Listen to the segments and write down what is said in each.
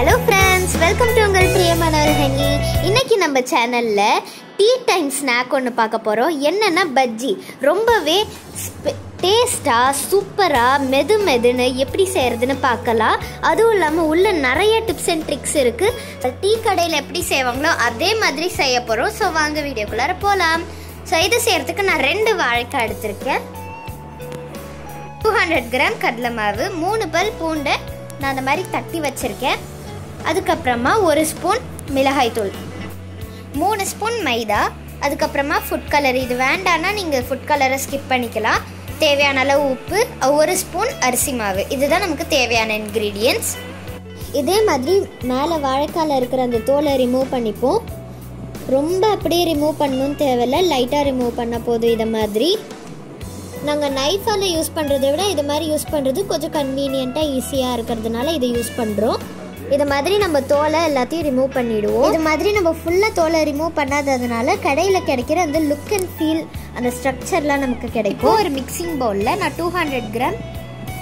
Hello friends welcome to உங்கள் பிரியமானவர் honey இன்னைக்கு நம்ம சேனலில் டீ டைம் ஸ்நாக் ஒன்று பார்க்க போகிறோம் என்னென்னா பஜ்ஜி. ரொம்பவே டேஸ்ட்டாக சூப்பராக மெது மெதுன்னு எப்படி செய்கிறதுன்னு பார்க்கலாம். அதுவும் இல்லாமல் உள்ள நிறைய டிப்ஸ் அண்ட் ட்ரிக்ஸ் இருக்குது டீ கடையில் எப்படி செய்வாங்களோ அதே மாதிரி செய்ய போகிறோம் ஸோ வாங்க வீடியோக்குள்ளார போகலாம் ஸோ இது செய்கிறதுக்கு நான் ரெண்டு வாழைக்காய் எடுத்திருக்கேன். டூ ஹண்ட்ரட் கிராம் கடலை மாவு மூணு பல் பூண்டை நான் அந்த மாதிரி தட்டி வச்சுருக்கேன். அதுக்கப்புறமா ஒரு ஸ்பூன் மிளகாய்த்தூள் மூணு ஸ்பூன் மைதா அதுக்கப்புறமா ஃபுட் கலர் இது வேண்டான்னா நீங்கள் ஃபுட் கலரை ஸ்கிப் பண்ணிக்கலாம். தேவையான அளவு உப்பு ஒரு ஸ்பூன் அரிசி மாவு. இதுதான் நமக்கு தேவையான இன்க்ரீடியன்ஸ் இதே மாதிரி மேலே வாழைக்கால இருக்கிற அந்த தோலை ரிமூவ் பண்ணிப்போம். ரொம்ப அப்படியே ரிமூவ் பண்ணணும்னு தேவையில்ல. லைட்டாக ரிமூவ் பண்ண போதும் இதை மாதிரி. நாங்கள் நைஃபால் யூஸ் பண்ணுறதை விட இது மாதிரி யூஸ் பண்ணுறது கொஞ்சம் கன்வீனியண்ட்டாக ஈஸியாக இருக்கிறதுனால இதை யூஸ் பண்ணுறோம் இது மாதிரி நம்ம தோலை எல்லாத்தையும் ரிமூவ் பண்ணிடுவோம். இது மாதிரி நம்ம ஃபுல்லாக தோலை ரிமூவ் பண்ணாததுனால கடையில் கிடைக்கிற அந்த லுக் அண்ட் ஃபீல் அந்த ஸ்ட்ரக்சர்லாம் நமக்கு கிடைக்கும். ஒரு மிக்சிங் பவுலில் நான் டூ ஹண்ட்ரட் கிராம்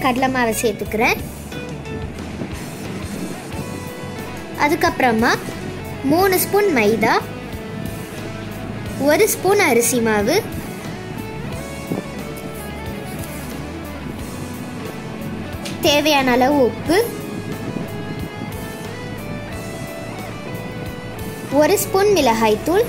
கடலை மாவை சேர்த்துக்கிறேன். அதுக்கப்புறமா மூணு ஸ்பூன் மைதா ஒரு ஸ்பூன் அரிசி மாவு தேவையான அளவு உப்பு ஒரு ஸ்பூன் மிளகாய்த்தூள்.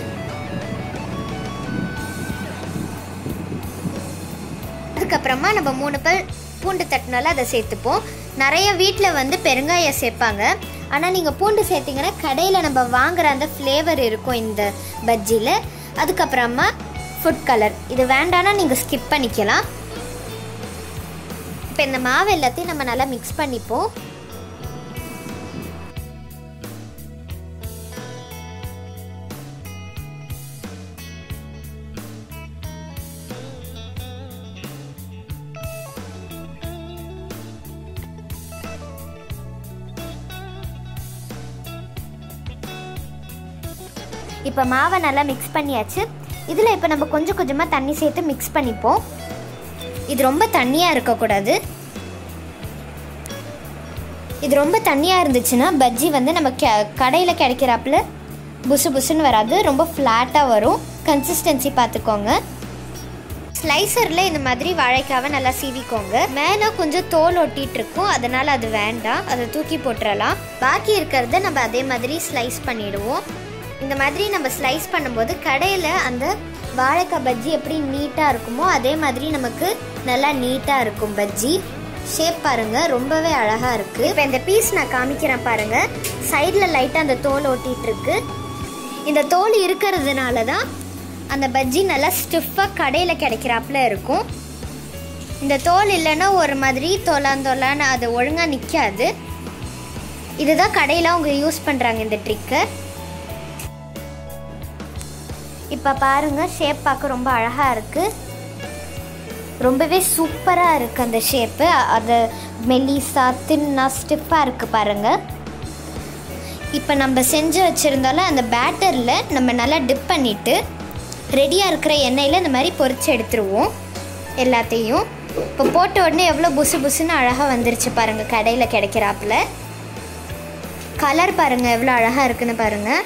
அதுக்கப்புறமா நம்ம மூணு பல் பூண்டு தட்டினால அதை சேர்த்துப்போம். நிறைய வீட்டில் வந்து பெருங்காயம் சேர்ப்பாங்க. ஆனால் நீங்கள் பூண்டு சேர்த்திங்கன்னா கடையில் நம்ம வாங்குற அந்த ஃப்ளேவர் இருக்கும் இந்த பஜ்ஜியில் அதுக்கப்புறமா ஃபுட் கலர் இது வேண்டானா நீங்கள் ஸ்கிப் பண்ணிக்கலாம். இப்போ இந்த மாவு எல்லாத்தையும் நம்ம நல்லா மிக்ஸ் பண்ணிப்போம். இப்போ மாவை நல்லா மிக்ஸ் பண்ணியாச்சு. இதில் இப்போ நம்ம கொஞ்சம் கொஞ்சமாக தண்ணி சேர்த்து மிக்ஸ் பண்ணிப்போம். இது ரொம்ப தண்ணியாக இருக்கக்கூடாது. இது ரொம்ப தண்ணியாக இருந்துச்சுன்னா பஜ்ஜி வந்து நம்ம கெ கடையில் கிடைக்கிறாப்புல புசு புசுன்னு வராது. ரொம்ப ஃப்ளாட்டாக வரும். கன்சிஸ்டன்சி பார்த்துக்கோங்க ஸ்லைசரில் இந்த மாதிரி வாழைக்காவை நல்லா சீவிக்கோங்க. மேலே கொஞ்சம் தோல் ஒட்டிகிட்டு இருக்கும். அதனால் அது வேண்டாம். அதை தூக்கி போட்டுறலாம். பாக்கி இருக்கிறத நம்ம அதே மாதிரி ஸ்லைஸ் பண்ணிவிடுவோம் இந்த மாதிரி நம்ம ஸ்லைஸ் பண்ணும்போது கடையில் அந்த வாழைக்காய் பஜ்ஜி எப்படி நீட்டாக இருக்குமோ அதே மாதிரி நமக்கு நல்லா நீட்டாக இருக்கும் பஜ்ஜி. ஷேப் பாருங்க ரொம்பவே அழகாக இருக்குது இப்போ இந்த பீஸ் நான் காமிக்கிறேன் பாருங்க. சைடில் லைட்டாக அந்த தோல் ஓட்டிகிட்ருக்கு இருக்கு இந்த தோல் இருக்கிறதுனால தான் அந்த பஜ்ஜி நல்லா ஸ்டிஃபாக கடையில் கிடைக்கிறாப்புல இருக்கும். இந்த தோல் இல்லைன்னா ஒரு மாதிரி தோலாந்தோலான்னு அது ஒழுங்காக நிற்காது இதுதான் கடையில் அவங்க யூஸ் பண்ணுறாங்க இந்த ட்ரிக்கை இப்போ பாருங்கள் ஷேப் பார்க்க ரொம்ப அழகாக இருக்குது ரொம்பவே சூப்பராக இருக்குது அந்த ஷேப்பு அது மெல்லிசா தின்னா ஸ்டிப்பாக இருக்குது பாருங்கள் இப்போ நம்ம செஞ்சு வச்சுருந்தாலும் அந்த பேட்டரில் நம்ம நல்லா டிப் பண்ணிவிட்டு ரெடியாக இருக்கிற எண்ணெயில் இந்த மாதிரி பொறிச்சு எடுத்துருவோம் எல்லாத்தையும். இப்போ போட்ட உடனே எவ்வளோ புசு புசுன்னு அழகாக வந்துருச்சு பாருங்கள் கடையில் கிடைக்கிறாப்புல. கலர் பாருங்கள் எவ்வளோ அழகாக இருக்குன்னு பாருங்கள்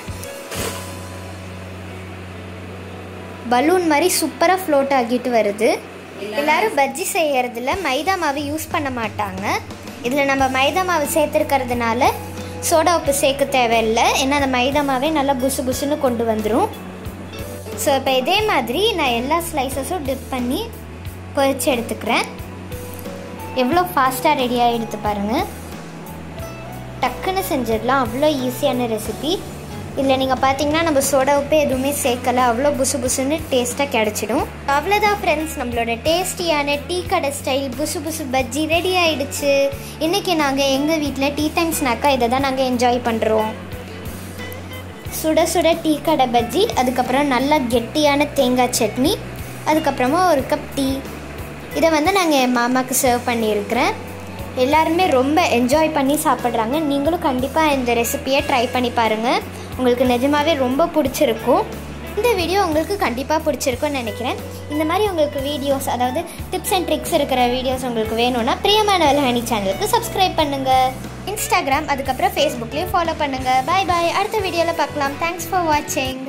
பலூன் மாதிரி சூப்பராக ஃப்ளோட் ஆகிட்டு வருது. எல்லாரும் பஜ்ஜி செய்யறதுல மைதா மாவு யூஸ் பண்ண மாட்டாங்க. இதில் நம்ம மைதா மாவு சேர்த்துருக்கிறதுனால சோடா உப்பு சேர்க்க தேவையில்லை. ஏன்னா அந்த மைதா மாவே நல்லா புசு புசுன்னு கொண்டு வந்துடும் ஸோ இப்போ இதே மாதிரி நான் எல்லா ஸ்லைசஸும் டிப் பண்ணி பொரிச்சு எடுத்துக்கிறேன். எவ்வளோ ஃபாஸ்ட்டாக ரெடி ஆகிடுத்து பாருங்கள் டக்குன்னு செஞ்சிடலாம். அவ்வளோ ஈஸியான ரெசிபி இதில் நீங்கள் பார்த்தீங்கன்னா நம்ம சோடா உப்பு எதுவுமே சேர்க்கல. அவ்வளோ புசு புசுன்னு டேஸ்ட்டாக கிடச்சிடும். அவ்வளோதான் ஃப்ரெண்ட்ஸ் நம்மளோட டேஸ்டியான டீ கடை ஸ்டைல் புசு புசு பஜ்ஜி ரெடி ஆகிடுச்சு இன்றைக்கி நாங்கள் எங்கள் வீட்டில் டீ டைம் ஸ்நாக்காக இதை தான் நாங்கள் என்ஜாய் பண்ணுறோம் சுட சுட டீ கடை பஜ்ஜி அதுக்கப்புறம் நல்லா கெட்டியான தேங்காய் சட்னி அதுக்கப்புறமா ஒரு கப் டீ இதை வந்து நாங்கள் என் மாமாவுக்கு சர்வ் பண்ணியிருக்கிறேன். எல்லாருமே ரொம்ப என்ஜாய் பண்ணி சாப்பிட்றாங்க. நீங்களும் கண்டிப்பாக இந்த ரெசிப்பியை ட்ரை பண்ணி பாருங்கள் உங்களுக்கு நிஜமாவே ரொம்ப பிடிச்சிருக்கும். இந்த வீடியோ உங்களுக்கு கண்டிப்பாக பிடிச்சிருக்கும்னு நினைக்கிறேன். இந்த மாதிரி உங்களுக்கு வீடியோஸ் அதாவது டிப்ஸ் அண்ட் ட்ரிக்ஸ் இருக்கிற வீடியோஸ் உங்களுக்கு வேணும்னா பிரியமான ஹனி சேனலுக்கு சப்ஸ்கிரைப் பண்ணுங்கள் இன்ஸ்டாகிராம் அதுக்கப்புறம் ஃபேஸ்புக்லேயும் ஃபாலோ பண்ணுங்கள் பாய் பாய் அடுத்த வீடியோவில் பார்க்கலாம். தேங்க்ஸ் ஃபார் வாட்சிங்